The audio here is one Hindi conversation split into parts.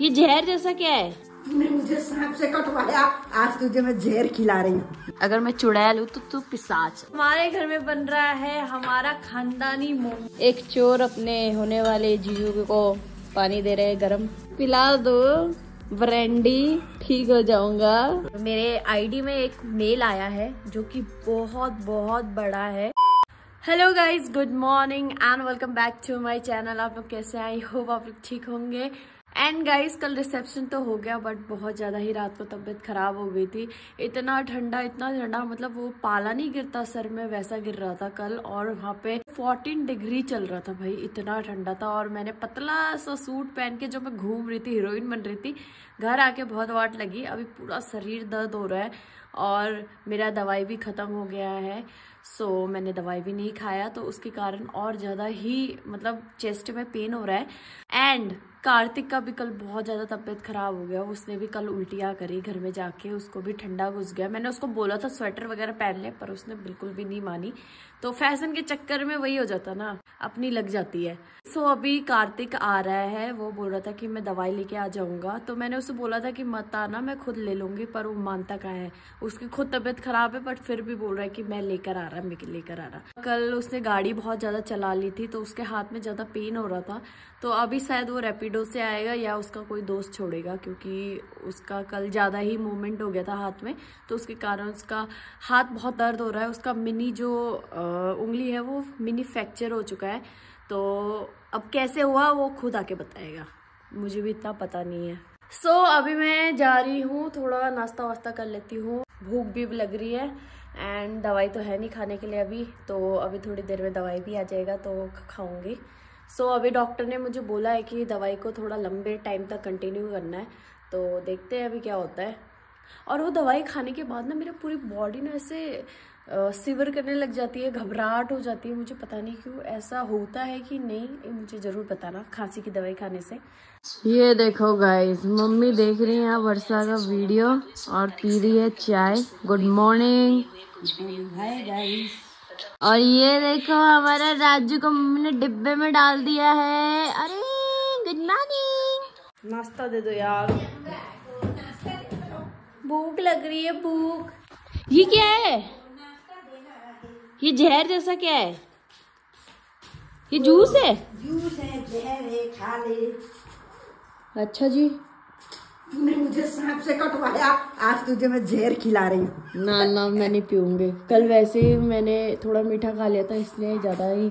ये जहर जैसा क्या है? तूने मुझे सांप से कटवाया। आज तुझे मैं जहर खिला रही हूँ। अगर मैं चुड़ैल हूँ तो तू पिसाच। हमारे घर में बन रहा है हमारा खानदानी मोमो। एक चोर अपने होने वाले जीजू को पानी दे रहे हैं गरम। पिला दो ब्रेंडी ठीक हो जाऊँगा। मेरे आईडी में एक मेल आया है जो कि बहुत बहुत बड़ा है। Hello guys good morning and welcome back to my channel आप लोग कैसे आई होप आप लोग ठीक होंगे। एंड गाइस कल रिसेप्शन तो हो गया बट बहुत ज़्यादा ही रात को तबीयत ख़राब हो गई थी। इतना ठंडा इतना ठंडा मतलब वो पाला नहीं गिरता, सर में वैसा गिर रहा था कल, और वहाँ पे 14 डिग्री चल रहा था भाई, इतना ठंडा था। और मैंने पतला सा सूट पहन के जो मैं घूम रही थी हीरोइन बन रही थी, घर आके बहुत वाट लगी। अभी पूरा शरीर दर्द हो रहा है। और मेरा दवाई भी ख़त्म हो गया है। सो so, मैंने दवाई भी नहीं खाया तो उसके कारण और ज़्यादा ही मतलब चेस्ट में पेन हो रहा है। एंड कार्तिक का भी कल बहुत ज़्यादा तबीयत ख़राब हो गया। उसने भी कल उल्टियाँ करी घर में जाके उसको भी ठंडा घुस गया। मैंने उसको बोला था स्वेटर वगैरह पहन ले पर उसने बिल्कुल भी नहीं मानी। तो फ़ैशन के चक्कर में वही हो जाता ना अपनी लग जाती है। सो so, अभी कार्तिक आ रहा है वो बोल रहा था कि मैं दवाई लेके आ जाऊँगा। तो मैंने उसे बोला था कि मत आना मैं खुद ले लूँगी पर वो मानता कहा है? उसकी खुद तबीयत खराब है बट फिर भी बोल रहा है कि मैं लेकर आ रहा मैं लेकर आ रहा। कल उसने गाड़ी बहुत ज़्यादा चला ली थी तो उसके हाथ में ज़्यादा पेन हो रहा था। तो अभी शायद वो रेपिडो से आएगा या उसका कोई दोस्त छोड़ेगा क्योंकि उसका कल ज़्यादा ही मूवमेंट हो गया था हाथ में। तो उसके कारण उसका हाथ बहुत दर्द हो रहा है उसका मिनी जो उंगली है वो मिनी फ्रैक्चर हो चुका है। तो अब कैसे हुआ वो खुद आके बताएगा। मुझे भी इतना पता नहीं है। सो so, अभी मैं जा रही हूँ थोड़ा नाश्ता वास्ता कर लेती हूँ। भूख भी लग रही है एंड दवाई तो है नहीं खाने के लिए अभी। तो अभी थोड़ी देर में दवाई भी आ जाएगा तो खाऊँगी। सो so, अभी डॉक्टर ने मुझे बोला है कि दवाई को थोड़ा लंबे टाइम तक कंटिन्यू करना है। तो देखते हैं अभी क्या होता है। और वो दवाई खाने के बाद ना मेरा पूरी बॉडी ना ऐसे सिवर करने लग जाती है घबराहट हो जाती है मुझे पता नहीं क्यों ऐसा होता है कि नहीं ये मुझे ज़रूर बताना खांसी की दवाई खाने से। ये देखो गाइस मम्मी देख रही है वर्षा का वीडियो और पी रही है चाय। गुड मॉर्निंग और ये देखो हमारा राजू को मम्मी ने डिब्बे में डाल दिया है। अरे गुड मॉर्निंग नाश्ता दे दो यार। भूख लग रही है भूख। ये क्या है? ये जहर जैसा क्या है? ये जूस है? जूस है जहर है खा ले। अच्छा जी। तूने मुझे सांप से कटवाया। आज तुझे मैं जहर खिला रही हूँ। ना ना मैं नहीं पीऊँगी। कल वैसे ही मैंने थोड़ा मीठा खा लिया था इसलिए ज़्यादा ही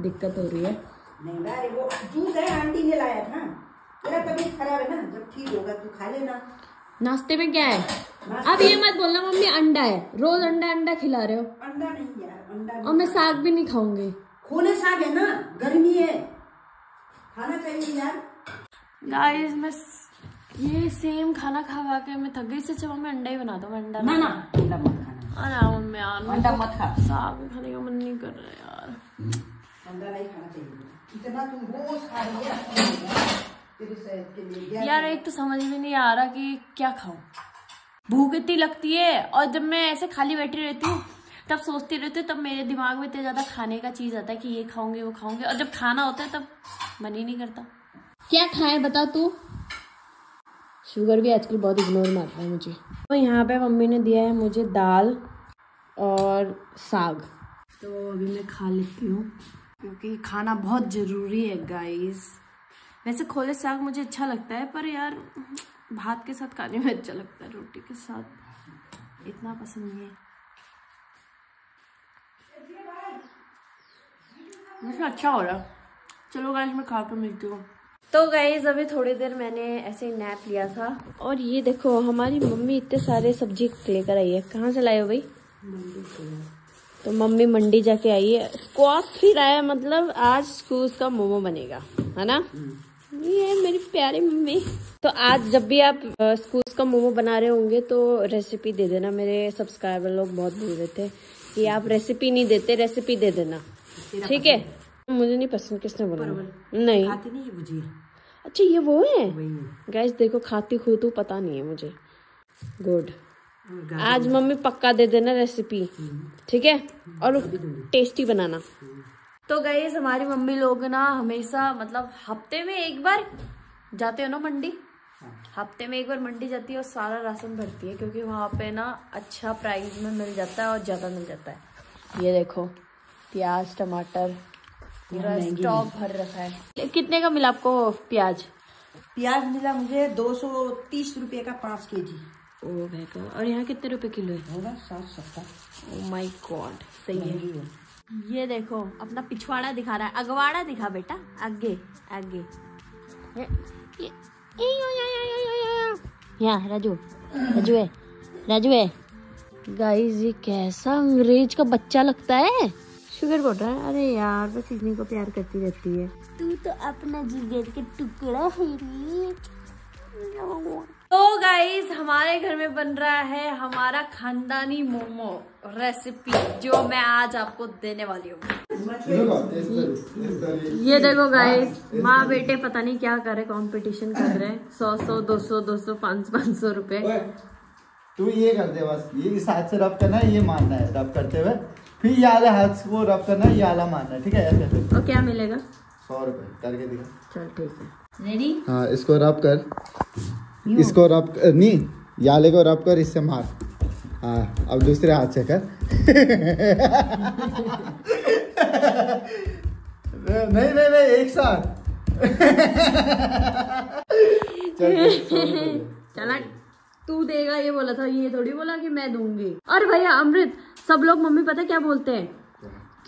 दिक्कत हो रही है। नहीं वो जूस है आंटी ने लाया था। तेरा तबीयत खराब है ना? जब ठीक होगा तू खा लेना। नाश्ते में क्या है? अब ये मत बोलना मम्मी अंडा है। रोज अंडा अंडा खिला रहे हो। अंडा नहीं यार अंडा और मैं साग भी नहीं खाऊँगी। खोले साग है ना? गर्मी है। खाना चाहिए यार। गाइस मैं ये सेम खाना खा खा के मैं थक गई से अच्छा मैं अंडा ही बना दो अंडा ना ना अंडा मत खाना। अरे मम्मी यार अंडा मत खा। साग खाने का मन नहीं कर रहा यार। अंडा नहीं खाना चाहिए। इतना तुम रोज खा रही है यार एक तो समझ में नहीं आ रहा कि क्या खाऊं। भूख इतनी लगती है और जब मैं ऐसे खाली बैठी रहती हूँ तब सोचती रहती हूँ तब मेरे दिमाग में इतना ज़्यादा खाने का चीज़ आता है कि ये खाऊँगे वो खाऊँगे। और जब खाना होता है तब मन ही नहीं करता। क्या खाए बता तू? शुगर भी आजकल बहुत इग्नोर मार रहा है मुझे। तो यहाँ पे मम्मी ने दिया है मुझे दाल और साग। तो अभी मैं खा लेती हूँ क्योंकि खाना बहुत ज़रूरी है गाइस वैसे खोले साग मुझे अच्छा लगता है पर यार भात के साथ खाने में अच्छा लगता है रोटी के साथ। इतना पसंद नहीं है। अच्छा हो रहा। चलो गाइस मैं खा कर मिलती हूँ। तो गई अभी थोड़ी देर मैंने ऐसे नैप लिया था। और ये देखो हमारी मम्मी इतने सारे सब्ज़ी लेकर आई है। कहाँ से लाए हो भाई? तो मम्मी मंडी जाके आई है। स्क्वाश फिर आया मतलब आज स्कूल का मोमो बनेगा है ना? ये मेरी प्यारी मम्मी। तो आज जब भी आप स्कूल का मोमो बना रहे होंगे तो रेसिपी दे देना। मेरे सब्सक्राइबर लोग बहुत बोल रहे थे कि आप रेसिपी नहीं देते रेसिपी दे देना। ठीक है? मुझे नहीं पसंद किसने बोला नहीं। खाती नहीं भुजिया अच्छा ये वो है? गैस देखो खाती खू तो पता नहीं है मुझे। गुड आज मम्मी पक्का दे देना रेसिपी हम्म। ठीक है? और टेस्टी बनाना। तो गैस हमारी मम्मी लोग ना हमेशा मतलब हफ़्ते में एक बार जाते हो ना मंडी? हफ़्ते में एक बार मंडी जाती है और सारा राशन भरती है क्योंकि वहाँ पे ना अच्छा प्राइस में मिल जाता है और ज़्यादा मिल जाता है। ये देखो प्याज टमाटर पूरा स्टॉक भर रखा है। कितने का मिला आपको प्याज? प्याज मिला मुझे दो सौ तीस रुपये का पाँच के जी ओ और यहाँ कितने रुपए किलो है? होगा सात सत्तर। ओ माय गॉड सही है। ये देखो, अपना पिछवाड़ा दिखा रहा है। अगवाड़ा दिखा बेटा, आगे आगे। यहाँ, राजू राजू है राजू है। गाइस ये कैसा अंग्रेज़ का बच्चा लगता है। शुगर बोल रहा है, अरे यार, बस इतनी को प्यार करती रहती है। तू तो अपना जिगर के टुकड़ा है तो गाइस हमारे घर में बन रहा है हमारा खानदानी मोमो रेसिपी जो मैं आज आपको देने वाली हूँ। ये देखो गाइस माँ बेटे पता नहीं क्या कर रहे कंपटीशन कर रहे हैं। सौ सौ दो सौ दो सौ पाँच पाँच सौ रुपए। तू ये कर दे बस ये इस हाथ से रब करना है ये मारना है रब करते हुए। फिर ये वाले हाथ को रब करना है ये वाला मारना है ठीक है? ऐसे और क्या मिलेगा? सौ रुपए करके दिखा। चल ठीक है। रेडी हाँ इसको रब कर। इसको रब नहीं याले को रब कर इससे मार। हाँ अब दूसरे हाथ से कर। नहीं नहीं नहीं एक साथ। चला तू देगा ये बोला था ये थोड़ी बोला कि मैं दूँगी। और भैया अमृत सब लोग मम्मी पता क्या बोलते हैं?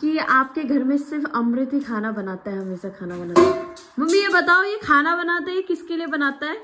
कि आपके घर में सिर्फ़ अमृत ही खाना बनाता है हमेशा खाना बनाता है। मम्मी ये बताओ ये खाना बनाता है किसके लिए बनाता है?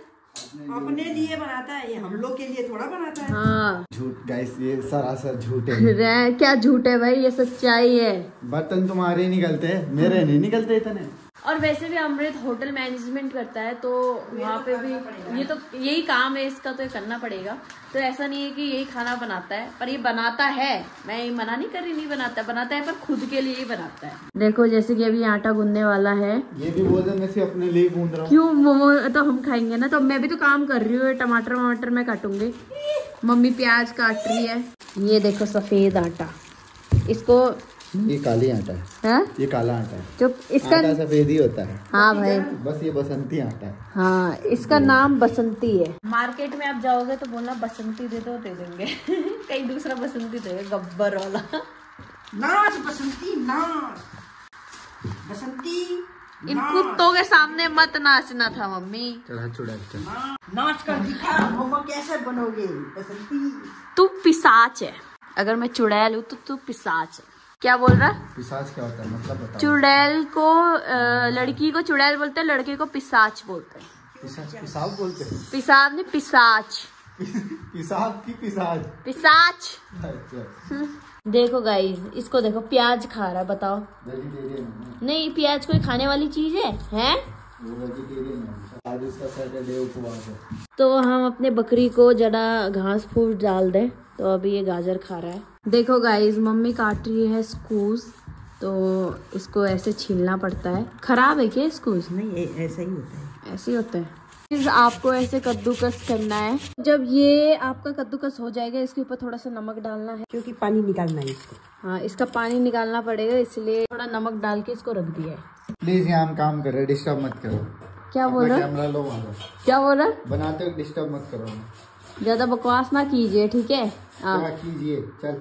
अपने लिए बनाता है ये हम लोग के लिए थोड़ा बनाता है। हाँ। झूठ गाइस ये सरासर झूठ है। क्या झूठ है भाई? ये सच्चाई है। बर्तन तुम्हारे निकलते मेरे नहीं निकलते इतने। और वैसे भी अमृत होटल मैनेजमेंट करता है तो वहाँ पे भी ये तो यही काम है इसका तो ये करना पड़ेगा। तो ऐसा नहीं है कि यही खाना बनाता है पर ये बनाता है। मैं ये मना नहीं कर रही नहीं बनाता है। बनाता है पर खुद के लिए ही बनाता है। देखो जैसे कि अभी आटा गूंदने वाला है। ये भी बोल अपने लिए गूंद रहा क्यों? मोमो तो हम खाएँगे ना तो मैं भी तो काम कर रही हूँ। टमाटर वमाटर मैं काटूँगी। मम्मी प्याज काट रही है। ये देखो सफ़ेद आटा। इसको ये काली आटा है। हाँ? ये काला आटा है। जो इसका आटा सफ़ेद ही होता है। हाँ भाई। बस ये बसंती आटा है। हाँ इसका नाम बसंती है। मार्केट में आप जाओगे तो बोलना बसंती दे दो दे देंगे। कहीं दूसरा बसंती देगा गब्बर वाला। नाच बसंती नाच। बसंती इन कुत्तों के सामने मत नाचना था मम्मी। नाच कर दिखा कैसे बनोगे? बसंती। तू पिसाच है। अगर मैं चुड़ैल हूँ तो तू पिसाच है। क्या बोल रहा? है पिसाज क्या होता है? मतलब बताओ। चुड़ैल को लड़की को चुड़ैल बोलते हैं लड़के को पिसाच बोलते हैं। पिसाज पिसाब बोलते हैं? पिसाब ने पिसाच। पिसाब की पिसाच। पिसाच। अच्छा। देखो गाइस इसको देखो प्याज खा रहा है बताओ। नहीं प्याज कोई खाने वाली चीज़ है? है। तो हम अपने बकरी को जरा घास फूस डाल दें। तो अभी ये गाजर खा रहा है। देखो गाइस मम्मी काट रही है स्कूज तो इसको ऐसे छीलना पड़ता है। खराब है क्या स्कूस नहीं ये ऐसा ही होता है। ऐसे ही होता है। आपको ऐसे कद्दूकस करना है। जब ये आपका कद्दूकस हो जाएगा इसके ऊपर थोड़ा सा नमक डालना है। क्योंकि पानी निकालना है इसको। हाँ इसका पानी निकालना पड़ेगा इसलिए थोड़ा नमक डाल के इसको रख दिया है। प्लीज़ यहाँ हम काम कर रहे डिस्टर्ब मत करो। क्या बोल? रहा कैमरा लो क्या बोल? रहा बनाते डिस्टर्ब मत करो। ज़्यादा बकवास ना कीजिए ठीक है? हाँ। कीजिए? चल।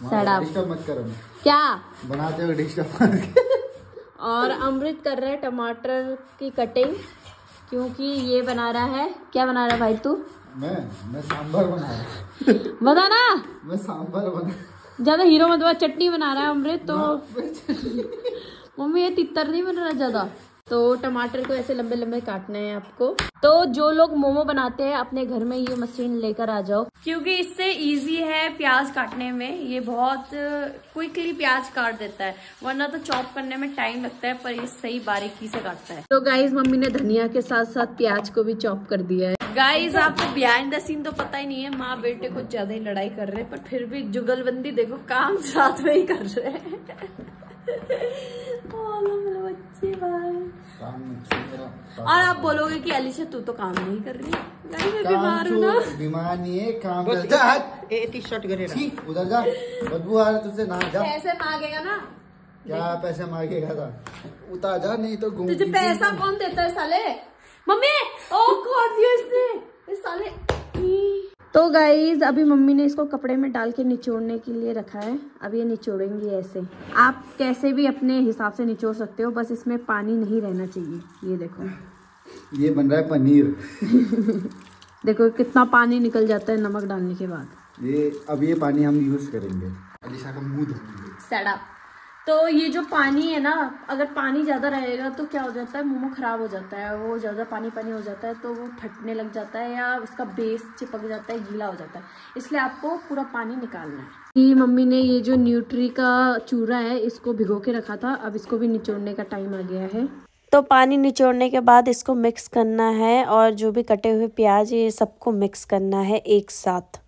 मत करो। क्या? बनाते हुए डिस्टर्ब और अमृत कर रहा है टमाटर की कटिंग क्योंकि ये बना रहा है। क्या बना रहा है भाई तू? मैं? मैं सांभर बना रहा हूँ। बता ना मैं सांभर बना ज़्यादा हीरो मत बना, चटनी बना रहा है अमृत तो मम्मी ये तितर नहीं बन रहा ज़्यादा? तो टमाटर को ऐसे लंबे लंबे काटने हैं आपको। तो जो लोग मोमो बनाते हैं अपने घर में ये मशीन लेकर आ जाओ। क्योंकि इससे इजी है प्याज काटने में। ये बहुत क्विकली प्याज काट देता है। वरना तो चॉप करने में टाइम लगता है पर ये सही बारीकी से काटता है। तो गाइज़ मम्मी ने धनिया के साथ साथ प्याज को भी चॉप कर दिया है। गाइज़ आपको बिहाइंड द सीन तो पता ही नहीं है माँ बेटे कुछ ज़्यादा ही लड़ाई कर रहे हैं पर फिर भी जुगलबंदी देखो काम साथ में ही कर रहे हैं। और आप बोलोगे कि अलीशा तू तो काम नहीं कर रही नहीं मैं बीमार हूँ ना। बीमार नहीं है काम कर जा ए टी शर्ट करे छी, उधर जा। बदबू आ रहा तुझसे ना जा। पैसे मांगेगा ना। क्या पैसे मांगेगा था? उतार जा नहीं तो घूम तुझे पैसा कौन देता है साले? मम्मी ओ कौन दिया इसने? तो गाइज़ अभी मम्मी ने इसको कपड़े में डाल के निचोड़ने के लिए रखा है। अब ये निचोड़ेंगे ऐसे। आप कैसे भी अपने हिसाब से निचोड़ सकते हो बस इसमें पानी नहीं रहना चाहिए। ये देखो। ये बन रहा है पनीर। देखो कितना पानी निकल जाता है नमक डालने के बाद। ये अब ये पानी हम यूज़ करेंगे। अलीशा का मुँह धोएँगे सेटअप तो ये जो पानी है ना अगर पानी ज़्यादा रहेगा तो क्या हो जाता है? मोमो खराब हो जाता है। वो ज़्यादा पानी पानी हो जाता है तो वो फटने लग जाता है या उसका बेस चिपक जाता है गीला हो जाता है। इसलिए आपको पूरा पानी निकालना है। ये मम्मी ने ये जो न्यूट्री का चूरा है इसको भिगो के रखा था। अब इसको भी निचोड़ने का टाइम आ गया है। तो पानी निचोड़ने के बाद इसको मिक्स करना है और जो भी कटे हुए प्याज ये सबको मिक्स करना है एक साथ।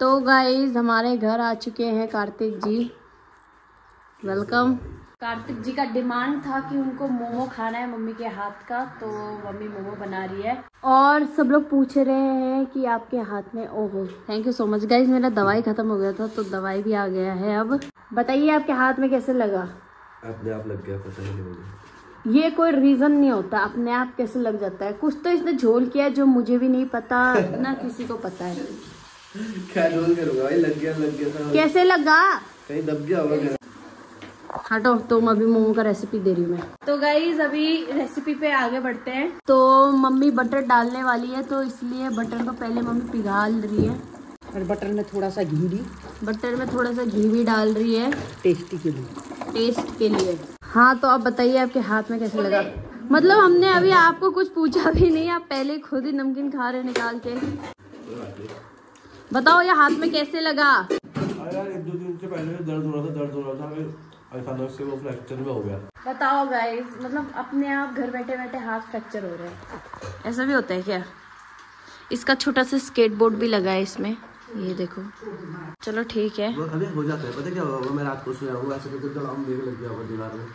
तो गाइज़ हमारे घर आ चुके हैं कार्तिक जी। वेलकम कार्तिक जी का डिमांड था कि उनको मोमो खाना है मम्मी के हाथ का तो मम्मी मोमो बना रही है। और सब लोग पूछ रहे हैं कि आपके हाथ में ओहो thank you so much guys मेरा दवाई खत्म हो गया था तो दवाई भी आ गया है अब। बताइए आपके हाथ में कैसे लगा? अपने आप लग गया पता नहीं मुझे ये कोई रीजन नहीं होता अपने आप कैसे लग जाता है? कुछ तो इसने झोल किया जो मुझे भी नहीं पता ना किसी को पता है। क्या रोल करूँगा भाई लग गया लग गया था। कैसे लगा? कहीं दब गया होगा हटो तुम अभी मोमो का रेसिपी दे रही हूँ मैं। तो गाइज़ अभी रेसिपी पे आगे बढ़ते हैं। तो मम्मी बटर डालने वाली है तो इसलिए बटर को पहले मम्मी पिघाल रही है। और बटर में थोड़ा सा घी भी। बटर में थोड़ा सा घी भी डाल रही है। टेस्टी के लिए। टेस्ट के लिए। हाँ तो आप बताइए आपके हाथ में कैसे लगा? मतलब हमने अभी आपको कुछ पूछा भी नहीं आप पहले खुद ही नमकीन खा रहे निकाल के। बताओ ये हाथ में कैसे लगा? यार एक दो दिन से पहले दर्द हो रहा था दर्द हो रहा था फिर अचानक से वो फ्रैक्चर में हो गया। बताओ गाइस मतलब अपने आप घर बैठे बैठे हाथ फ्रैक्चर हो रहे हैं। ऐसा भी होता है क्या? इसका छोटा सा स्केट बोर्ड भी लगा है इसमें। ये देखो। चलो ठीक है। खाली हो जाता है पता क्या होगा मैं रात को सोया हूँ ऐसे करके दड़ाम मेरे लग गया होगा दीवार में।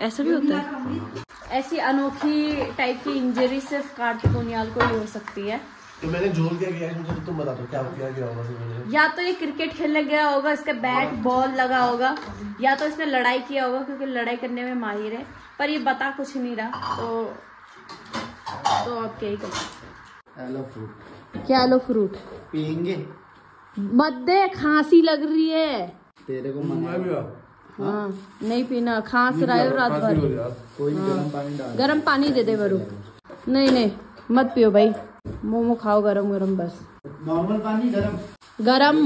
ऐसा भी होता है? ऐसी अनोखी टाइप की इंजरी सिर्फ़ कार्तिक उनियाल को ही हो सकती है। तो मैंने ज़ोर क्या किया है मुझे तुम बता दो क्या क्या किया होगा मैंने या तो ये क्रिकेट खेलने गया होगा इसका बैट बॉल लगा होगा या तो इसने लड़ाई किया होगा क्योंकि लड़ाई करने में माहिर है। पर ये बता कुछ नहीं रहा तो तो आप क्या ही कर हेलो फ्रूट क्या लो फ्रूट पियेंगे? मत दे खांसी लग रही है। तेरे को मना भी हाँ। नहीं पीना खांस रहा है रात भर। नहीं गर्म पानी डाल। गरम पानी दे दे बरू नहीं नहीं मत पियो भाई। मोमो खाओ गरम गरम बस। नॉर्मल पानी गरम। गरम।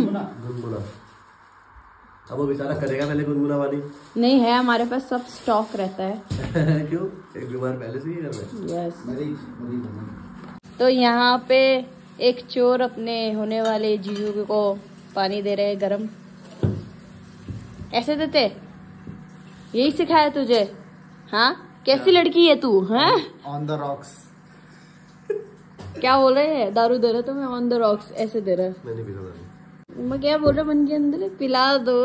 अब वो बेचारा करेगा पहले गुनगुना वाली। नहीं है हमारे पास सब स्टॉक रहता है। क्यों? एक बीमार पहले से ही कर रहे यस मरीज़ मरीज़ होना। तो यहाँ पे एक चोर अपने होने वाले जीजू को पानी दे रहे हैं गरम। ऐसे देते? यही सिखाया तुझे? हाँ? कैसी लड़की है तू हैं? ऑन द रॉक्स क्या बोल रहे हैं? दारू दे रहे तो मैं ऑन द रॉक्स ऐसे दे रहा। मैंने भी मैं क्या बोल रहा मन के अंदर? पिला दो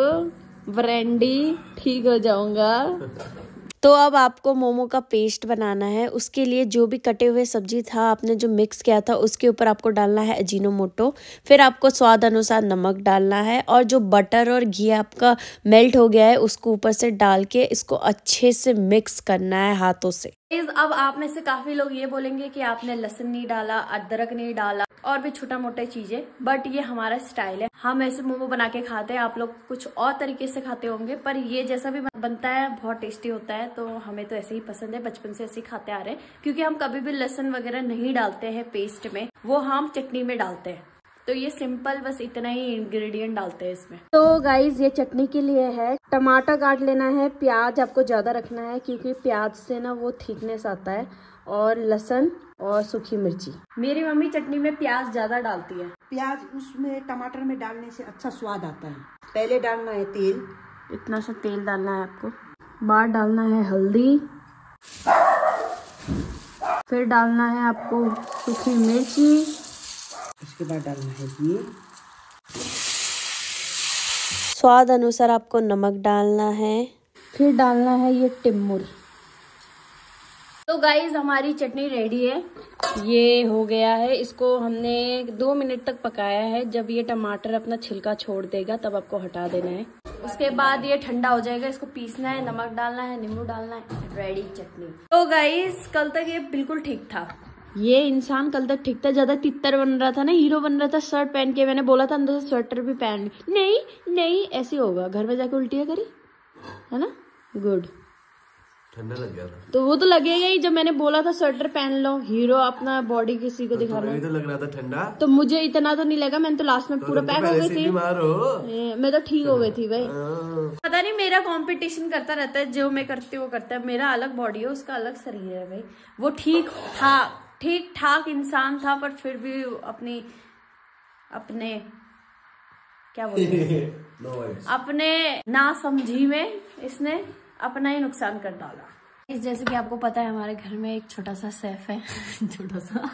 ब्रांडी ठीक हो जाऊँगा। तो अब आपको मोमो का पेस्ट बनाना है। उसके लिए जो भी कटे हुए सब्ज़ी था, आपने जो मिक्स किया था, उसके ऊपर आपको डालना है अजीनोमोटो फिर आपको स्वाद अनुसार नमक डालना है और जो बटर और घी आपका मेल्ट हो गया है, उसको ऊपर से डाल के इसको अच्छे से मिक्स करना है हाथों से। Guys, अब आप में से काफ़ी लोग ये बोलेंगे कि आपने लहसुन नहीं डाला अदरक नहीं डाला और भी छोटा मोटा चीज़ें बट ये हमारा स्टाइल है। हम ऐसे मोमो बना के खाते हैं आप लोग कुछ और तरीके से खाते होंगे पर ये जैसा भी बनता है बहुत टेस्टी होता है तो हमें तो ऐसे ही पसंद है बचपन से ऐसे ही खाते आ रहे हैं क्योंकि हम कभी भी लहसुन वगैरह नहीं डालते हैं पेस्ट में वो हम चटनी में डालते हैं। तो ये सिंपल बस इतना ही इंग्रेडिएंट डालते हैं इसमें। तो गाइज़ ये चटनी के लिए है। टमाटर काट लेना है प्याज आपको ज़्यादा रखना है क्योंकि प्याज से ना वो थिकनेस आता है और लहसुन और सूखी मिर्ची। मेरी मम्मी चटनी में प्याज ज़्यादा डालती है। प्याज उसमें टमाटर में डालने से अच्छा स्वाद आता है। पहले डालना है तेल। इतना सा तेल डालना है आपको। बाद डालना है हल्दी। फिर डालना है आपको सूखी मिर्ची। उसके बाद डालना है ये स्वाद अनुसार आपको नमक डालना है। फिर डालना है ये टिम्मुर। तो गाइज़ हमारी चटनी रेडी है। ये हो गया है। इसको हमने दो मिनट तक पकाया है। जब ये टमाटर अपना छिलका छोड़ देगा तब आपको हटा देना है। उसके बाद ये ठंडा हो जाएगा। इसको पीसना है नमक डालना है नींबू डालना है रेडी चटनी। तो गाइज़ कल तक ये बिल्कुल ठीक था। ये इंसान कल तक ठीक था ज़्यादा तितर बन रहा था ना हीरो बन रहा था शर्ट पहन के मैंने बोला था अंदर से स्वेटर भी पहन। नहीं नहीं ऐसे होगा घर में जाके उल्टियाँ करी है ना? गुड ठंडा लग गया था। तो वो तो लगेगा ही जब मैंने बोला था स्वेटर पहन लो हीरो अपना बॉडी किसी को दिखाना तुम्हें भी तो लग रहा था ठंडा? तो मुझे इतना तो नहीं लगा मैंने तो लास्ट में पूरा तो पैक हो गई थी। हो मैं तो ठीक हो गई थी भाई। हाँ। पता नहीं मेरा कंपटीशन करता रहता है जो मैं करती हूँ वो करता है। मेरा अलग बॉडी है उसका अलग शरीर है भाई। वो ठीक था। ठीक ठाक इंसान था पर फिर भी अपनी अपने क्या बोलते No अपने ना समझी में इसने अपना ही नुकसान कर डाला। इस जैसे कि आपको पता है हमारे घर में एक छोटा सा सेफ़ है। छोटा सा।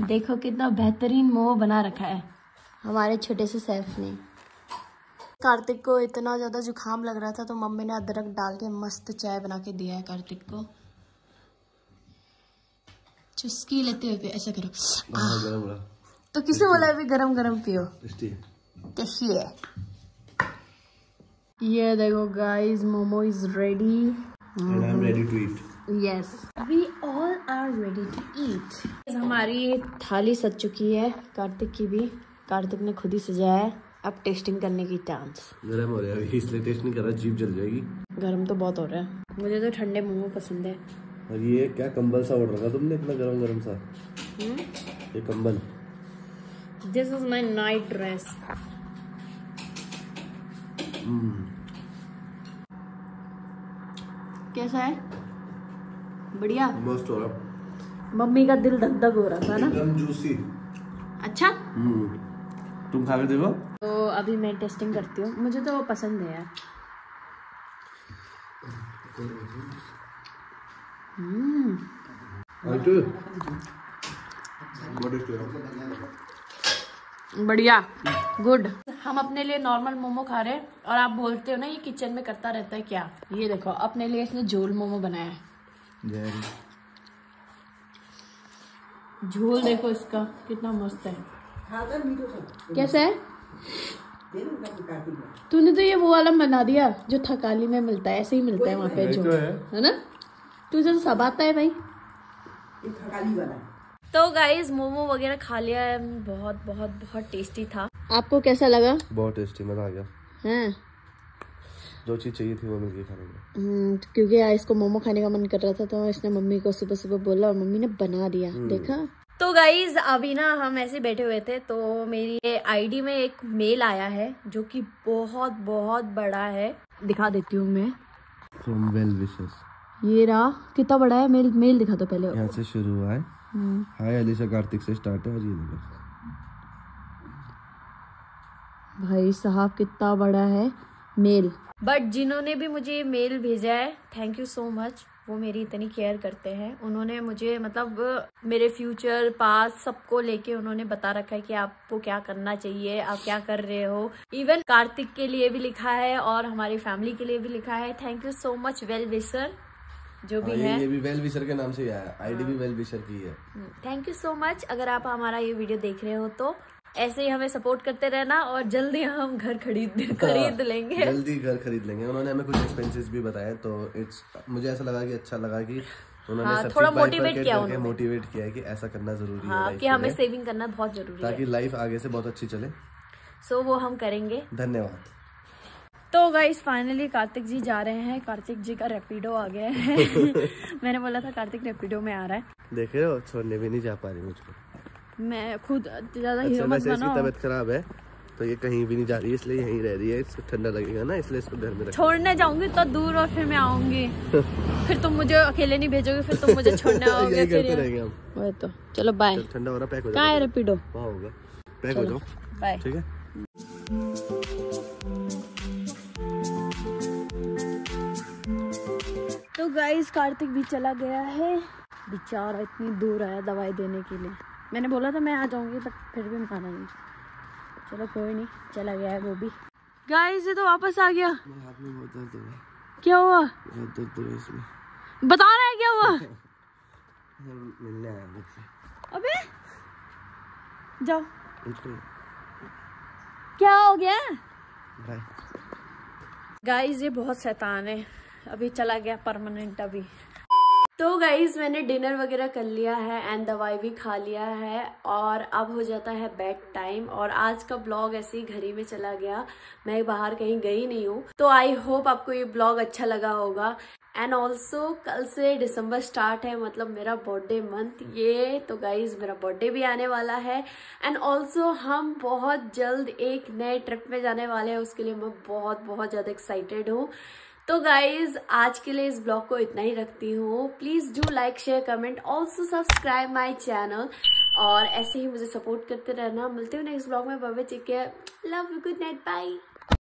देखो कितना बेहतरीन मोह बना रखा है। हमारे छोटे से सेफ़ ने। कार्तिक को इतना ज़्यादा जुकाम लग रहा था तो मम्मी ने अदरक डाल के मस्त चाय बना के दिया है कार्तिक को। चुस्की लेते हुए ऐसा करो। गरम तो किसे बोला अभी गरम गरम पियो? है। ये देखो guys momo is ready and I am ready to eat yes we all are ready to eat हमारी थाली सज चुकी है कार्तिक की भी। कार्तिक ने खुद ही सजाया है। अब टेस्टिंग करने की चांस गर्म हो रहा है इसलिए टेस्ट नहीं कर रहा जीप जल जाएगी। गर्म तो बहुत हो रहा है। मुझे तो ठंडे मोमो पसंद है। और ये क्या कंबल सा ओढ़ रखा तुमने इतना गरम गरम सा ये कंबल। This is my night dress कैसा है? बढ़िया? मस्त हो रहा। मम्मी का दिल धक धक हो रहा था ना? एकदम जूसी अच्छा? तुम खा के देखो। तो अभी मैं टेस्टिंग करती हूँ। मुझे तो पसंद है यार। तू टेस्टी बढ़िया। गुड हम अपने लिए नॉर्मल मोमो खा रहे हैं और आप बोलते हो ना ये किचन में करता रहता है क्या? ये देखो अपने लिए इसने झोल मोमो बनाया है। झोल देखो इसका कितना मस्त है। सब। कैसा है? तूने तो ये वो वाला बना दिया जो थकाली में मिलता है ऐसे ही मिलता है वहाँ पे जो है ना? तुझे तो सब आता है भाई। ये खकाली वाला है तो गाइज़ मोमो वगैरह खा लिया है। बहुत बहुत बहुत टेस्टी था। आपको कैसा लगा? बहुत टेस्टी मज़ा आ गया। हैं। जो चीज़ चाहिए थी वो मिल गई खाने में। हम्म, क्योंकि इसको मोमो खाने का मन कर रहा था तो इसने मम्मी को सुबह सुबह बोला और मम्मी ने बना दिया। देखा? तो गाइज़ अभी ना हम ऐसे बैठे हुए थे तो मेरी आईडी में एक मेल आया है जो कि बहुत बहुत बड़ा है। दिखा देती हूँ मैं। फ्रॉम वेल विशेस ये रहा। कितना बड़ा है? मेल मेल दिखा दो पहले। यहाँ से शुरू हुआ है। हम्म, हाय अलीशा कार्तिक से स्टार्ट है और ये देखो। भाई साहब कितना बड़ा है। मेल। बट जिन्होंने भी मुझे मेल भेजा है थैंक यू सो मच वो मेरी इतनी केयर करते हैं। उन्होंने मुझे मतलब मेरे फ्यूचर पास सबको लेके उन्होंने बता रखा है कि आपको क्या करना चाहिए आप क्या कर रहे हो। इवन कार्तिक के लिए भी लिखा है और हमारी फैमिली के लिए भी लिखा है। Thank you so much well wisher जो भी हाँ, है। ये, भी वेल विशर के नाम से ही आया। आईडी भी वेल विशर की है। थैंक यू सो मच अगर आप हमारा ये वीडियो देख रहे हो तो ऐसे ही हमें सपोर्ट करते रहना और जल्दी हम घर खरीद खरीद लेंगे। जल्दी घर खरीद लेंगे। उन्होंने हमें कुछ एक्सपेंसेस भी बताए तो इट्स मुझे ऐसा लगा कि अच्छा लगा कि उन्होंने हाँ, थोड़ा मोटिवेट किया उन्होंने। मोटिवेट किया है कि ऐसा करना ज़रूरी हाँ life कि हमें सेविंग करना बहुत ज़रूरी है। ताकि लाइफ आगे से बहुत अच्छी चले। सो वो हम करेंगे। धन्यवाद। तो गाइस फाइनली कार्तिक जी जा रहे हैं। कार्तिक जी का रेपिडो आ गया है। मैंने बोला था कार्तिक रेपिडो में आ रहा है। देख रहे हो छोड़ने भी नहीं जा पा रही मुझको। मैं खुद ज़्यादा अच्छा हीरो मत वैसे तबीयत खराब है तो ये कहीं भी नहीं जा रही है इसलिए यहीं रह रही है। इसको ठंडा लगेगा ना इसलिए इसको घर में छोड़ने जाऊँगी तो दूर और फिर मैं आऊँगी। फिर तुम मुझे अकेले नहीं भेजोगे फिर तुम मुझे छोड़ने आओगे फिर। वही तो। चलो बाय ठंडा हो रहा पैक हो है रेपिडो होगा। पैक हो जाओ। बाय ठीक है? गाइस कार्तिक भी चला गया है। बेचारा इतनी दूर आया दवाई देने के लिए। मैंने बोला था मैं आ जाऊँगी बट फिर भी माना नहीं। चलो कोई नहीं चला गया है वो भी। गाइस ये तो वापस आ गया। क्या हुआ? बता रहा है क्या हुआ? मिलने अबे जाओ। क्या हो गया? गाइस ये बहुत शैतान है। अभी चला गया परमानेंट अभी। तो गाइज़ मैंने डिनर वगैरह कर लिया है एंड दवाई भी खा लिया है और अब हो जाता है बेड टाइम और आज का ब्लॉग ऐसे ही घर ही में चला गया। मैं बाहर कहीं गई नहीं हूँ। तो आई होप आपको ये ब्लॉग अच्छा लगा होगा। एंड ऑल्सो कल से दिसंबर स्टार्ट है मतलब मेरा बर्थडे मंथ ये। तो गाइज़ मेरा बर्थडे भी आने वाला है। एंड ऑल्सो हम बहुत जल्द एक नए ट्रिप में जाने वाले हैं, उसके लिए मैं बहुत बहुत ज़्यादा एक्साइटेड हूँ। तो गाइज़ आज के लिए इस ब्लॉग को इतना ही रखती हूँ। Please do like share comment also subscribe my channel और ऐसे ही मुझे सपोर्ट करते रहना। मिलते हुए नेक्स्ट ब्लॉग में। बाबा take care love good night bye